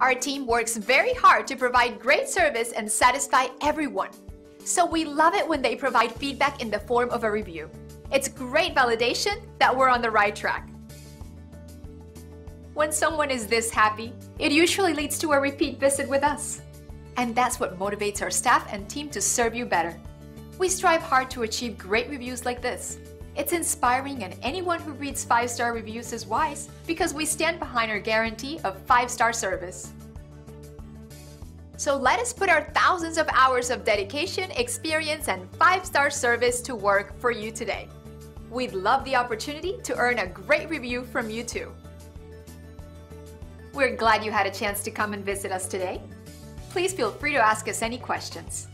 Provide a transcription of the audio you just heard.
Our team works very hard to provide great service and satisfy everyone. So we love it when they provide feedback in the form of a review. It's great validation that we're on the right track. When someone is this happy, it usually leads to a repeat visit with us. And that's what motivates our staff and team to serve you better. We strive hard to achieve great reviews like this. It's inspiring, and anyone who reads 5 star reviews is wise because we stand behind our guarantee of 5 star service. So let us put our thousands of hours of dedication, experience, and 5 star service to work for you today. We'd love the opportunity to earn a great review from you too. We're glad you had a chance to come and visit us today. Please feel free to ask us any questions.